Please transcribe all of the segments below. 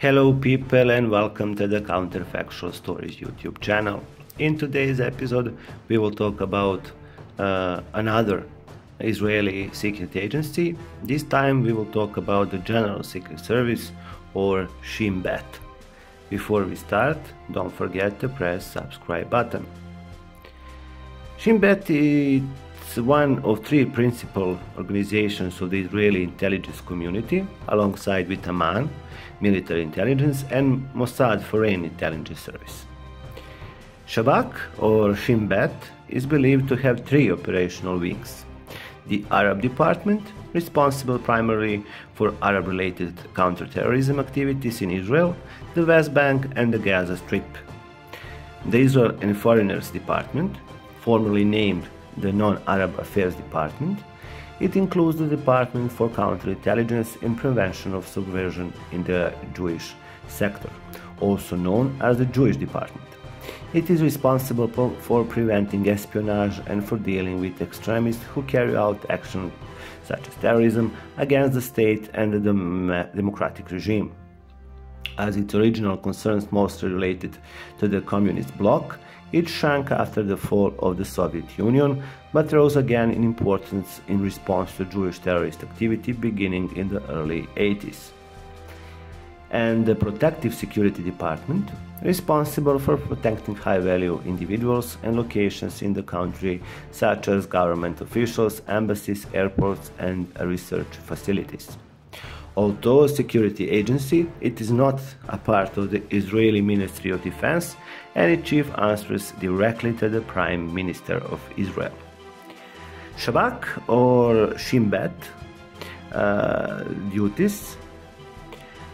Hello, people, and welcome to the Counterfactual Stories YouTube channel. In today's episode, we will talk about uh, another Israeli secret agency. This time, we will talk about the General Secret Service or Shin Bet. Before we start, don't forget to press subscribe button. Shin Bet is one of three principal organizations of the Israeli intelligence community, alongside with Aman, military intelligence, and Mossad foreign intelligence service. Shabak or Shin Bet is believed to have three operational wings. The Arab Department, responsible primarily for Arab related counterterrorism activities in Israel, the West Bank, and the Gaza Strip. The Israel and Foreigners Department, formerly named the Non Arab Affairs Department, it includes the Department for Counterintelligence and Prevention of Subversion in the Jewish sector, also known as the Jewish Department. It is responsible for preventing espionage and for dealing with extremists who carry out actions such as terrorism against the state and the democratic regime. As its original concerns mostly related to the communist bloc, it shrank after the fall of the Soviet Union, but rose again in importance in response to Jewish terrorist activity beginning in the early 80s. And the Protective Security Department, responsible for protecting high value individuals and locations in the country, such as government officials, embassies, airports, and research facilities. Although a security agency, it is not a part of the Israeli Ministry of Defense and its chief answers directly to the Prime Minister of Israel. Shabak or Shin Bet uh, duties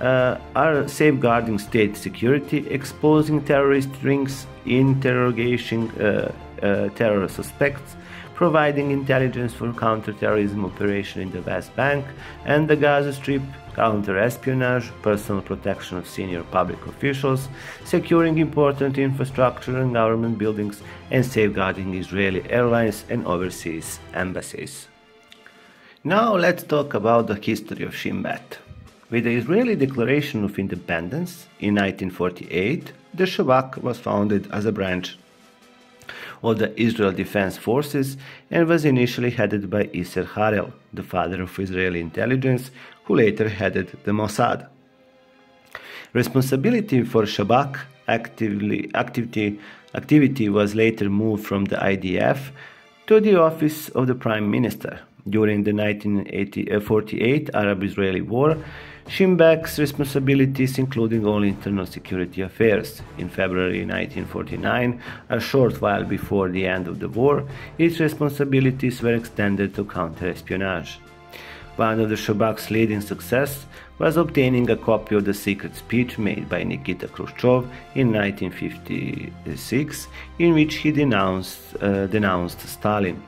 uh, are safeguarding state security, exposing terrorist rings, interrogating uh, uh terror suspects, providing intelligence for counterterrorism operation in the West Bank and the Gaza Strip, counter-espionage, personal protection of senior public officials, securing important infrastructure and government buildings, and safeguarding Israeli airlines and overseas embassies. Now let's talk about the history of Shin Bet. With the Israeli Declaration of Independence in 1948, the Shabak was founded as a branch of the Israel Defense Forces and was initially headed by Isser Harel, the father of Israeli intelligence, who later headed the Mossad. Responsibility for Shabak actively, activity, activity was later moved from the IDF to the office of the Prime Minister. During the 1948 uh, Arab Israeli War, Shin responsibilities including all internal security affairs. In February 1949, a short while before the end of the war, its responsibilities were extended to counter-espionage. One of the Shabak's leading success was obtaining a copy of the secret speech made by Nikita Khrushchev in 1956, in which he denounced, uh, denounced Stalin.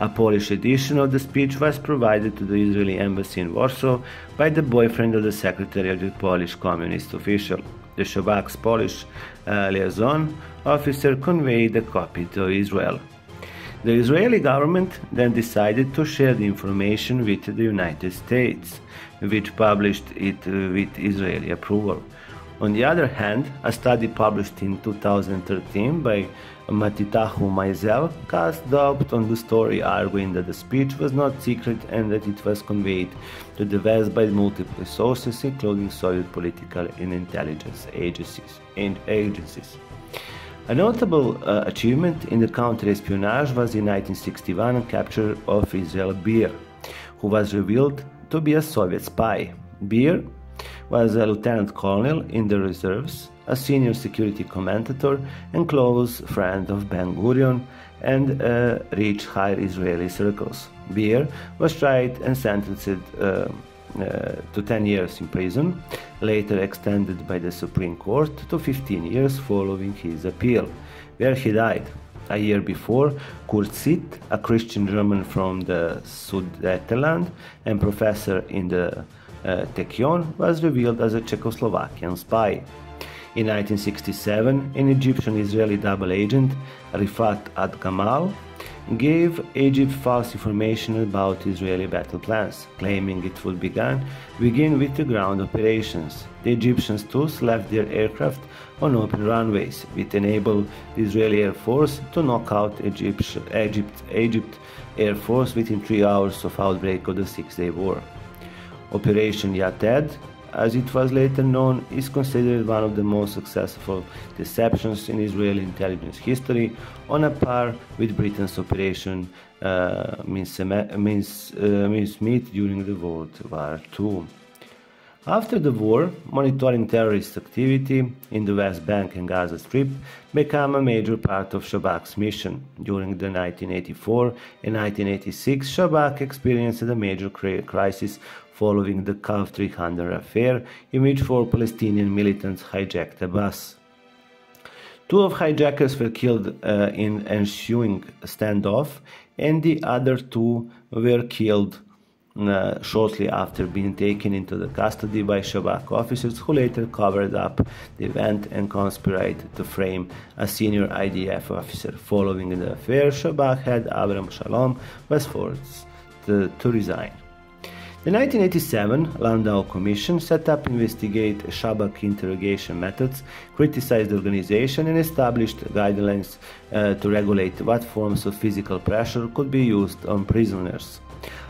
A Polish edition of the speech was provided to the Israeli embassy in Warsaw by the boyfriend of the secretary of the Polish communist official. The Shabak's Polish uh, liaison officer conveyed the copy to Israel. The Israeli government then decided to share the information with the United States, which published it uh, with Israeli approval. On the other hand, a study published in 2013 by Matitiahu Mayzel cast doubt on the story, arguing that the speech was not secret and that it was conveyed to the West by multiple sources, including Soviet political and intelligence agencies. And agencies. A notable uh, achievement in the counter-espionage was the 1961 capture of Israel Beer, who was revealed to be a Soviet spy. Beer was a lieutenant colonel in the reserves, a senior security commentator and close friend of Ben Gurion and uh, reached high Israeli circles. Beer was tried and sentenced uh, uh, to 10 years in prison, later extended by the Supreme Court to 15 years following his appeal, where he died. A year before, Kurt Sitt, a Christian German from the Sudetenland and professor in the uh, Technion was revealed as a Czechoslovakian spy. In 1967, an Egyptian Israeli double agent, Rifat Ad Gamal, gave Egypt false information about Israeli battle plans, claiming it would begin, begin with the ground operations. The Egyptians too left their aircraft on open runways, which enabled the Israeli Air Force to knock out Egypt, Egypt, Egypt Air Force within three hours of outbreak of the Six-Day War. Operation Yated as it was later known, is considered one of the most successful deceptions in Israeli intelligence history, on a par with Britain's Operation uh, Mincemeat during the World War II. After the war, monitoring terrorist activity in the West Bank and Gaza Strip became a major part of Shabak's mission. During the 1984 and 1986, Shabak experienced a major crisis following the Kav 300 affair, in which four Palestinian militants hijacked a bus. Two of hijackers were killed uh, in ensuing standoff, and the other two were killed uh, shortly after being taken into the custody by Shabak officers who later covered up the event and conspired to frame a senior IDF officer. Following the affair, Shabak head Avram Shalom was forced to, to resign. The 1987 Landau Commission set up investigate Shabak interrogation methods, criticized the organization, and established guidelines uh, to regulate what forms of physical pressure could be used on prisoners.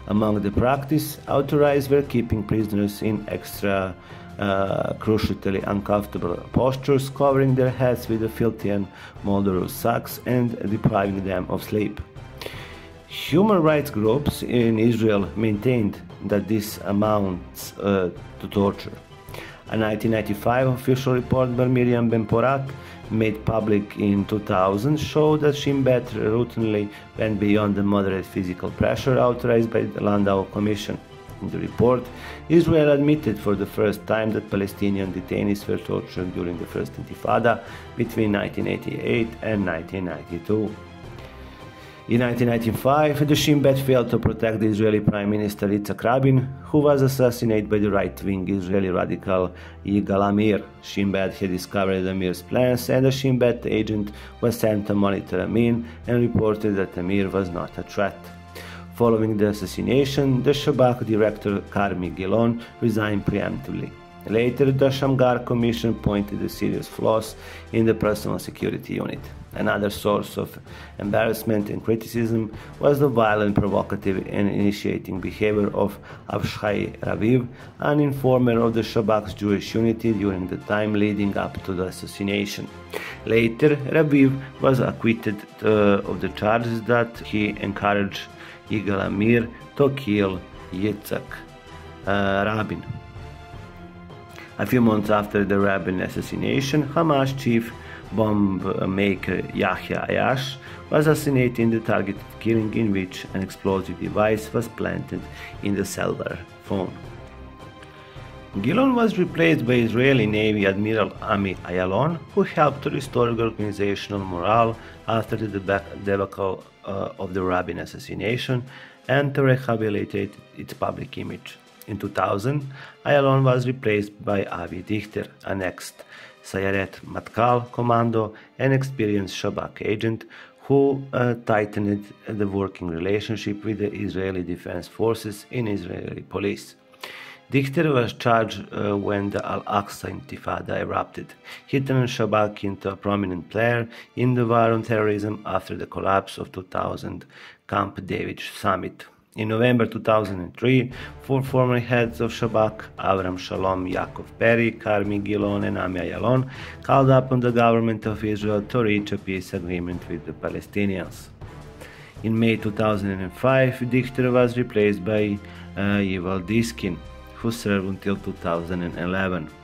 Among the practice, authorized were keeping prisoners in extra uh, crucially uncomfortable postures, covering their heads with filthy and molderous sacks, and depriving them of sleep. Human rights groups in Israel maintained that this amounts uh, to torture. A 1995 official report by Miriam Ben-Porat made public in 2000 showed that Shin Bet routinely went beyond the moderate physical pressure authorized by the Landau Commission. In the report, Israel admitted for the first time that Palestinian detainees were tortured during the First Intifada between 1988 and 1992. In 1995, the Shin Bet failed to protect the Israeli Prime Minister Yitzhak Rabin, who was assassinated by the right-wing Israeli radical Yigal Amir. Shin Bet had discovered Amir's plans, and a Shin Bet agent was sent to monitor Amir and reported that Amir was not a threat. Following the assassination, the Shabak director Carmi Gilon resigned preemptively. Later, the Shamgar Commission pointed to serious flaws in the personal security unit. Another source of embarrassment and criticism was the violent, provocative, and initiating behavior of Avishai Raviv, an informer of the Shabak's Jewish unity during the time leading up to the assassination. Later, Raviv was acquitted uh, of the charges that he encouraged Yigal Amir to kill Yitzhak uh, Rabin. A few months after the Rabin assassination, Hamas chief bomb maker Yahya Ayash was assassinated in the targeted killing in which an explosive device was planted in the cellular phone. Gilon was replaced by Israeli Navy Admiral Ami Ayalon, who helped to restore the organizational morale after the debacle uh, of the Rabin assassination and to rehabilitate its public image. In 2000, Ayalon was replaced by Avi Dichter, a next Sayeret Matkal commando, an experienced Shabak agent who uh, tightened the working relationship with the Israeli Defense Forces in Israeli police. Dichter was charged uh, when the Al-Aqsa Intifada erupted. He turned Shabak into a prominent player in the war on terrorism after the collapse of 2000 Camp David summit. In November 2003, four former heads of Shabak, Avram Shalom, Yaakov Peri, Carmi Gilon, and Ami Ayalon, called upon the government of Israel to reach a peace agreement with the Palestinians. In May 2005, Dichter was replaced by uh, Diskin, who served until 2011.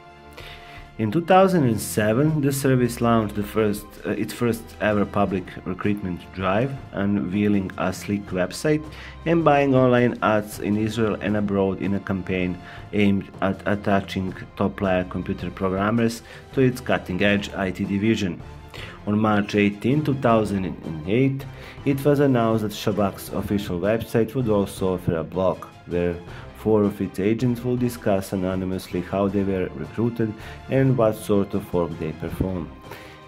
In 2007, the service launched the first, uh, its first ever public recruitment drive, unveiling a sleek website and buying online ads in Israel and abroad in a campaign aimed at attaching top-layer computer programmers to its cutting-edge IT division. On March 18, 2008, it was announced that Shabak's official website would also offer a blog where Four of its agents will discuss anonymously how they were recruited and what sort of work they perform.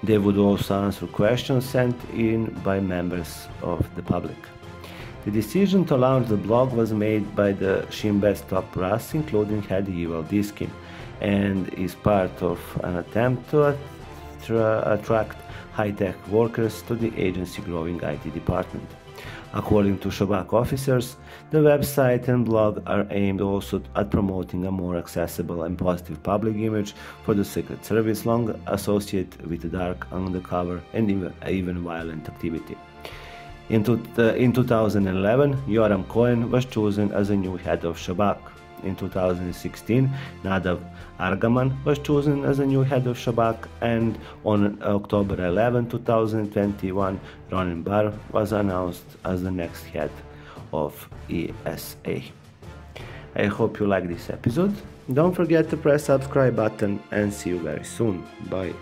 They would also answer questions sent in by members of the public. The decision to launch the blog was made by the Shin Bet top brass, including head Yuval Diskin, and is part of an attempt to attract high-tech workers to the agency's growing IT department. According to Shabak officers, the website and blog are aimed also at promoting a more accessible and positive public image for the Secret Service long associated with dark, undercover, and even, even violent activity. In, to, uh, in 2011, Yoram Cohen was chosen as a new head of Shabak. In 2016, Nadav Argaman was chosen as a new head of Shabak, and on October 11, 2021, Ronen Bar was announced as the next head of ESA. I hope you like this episode. Don't forget to press subscribe button and see you very soon. Bye.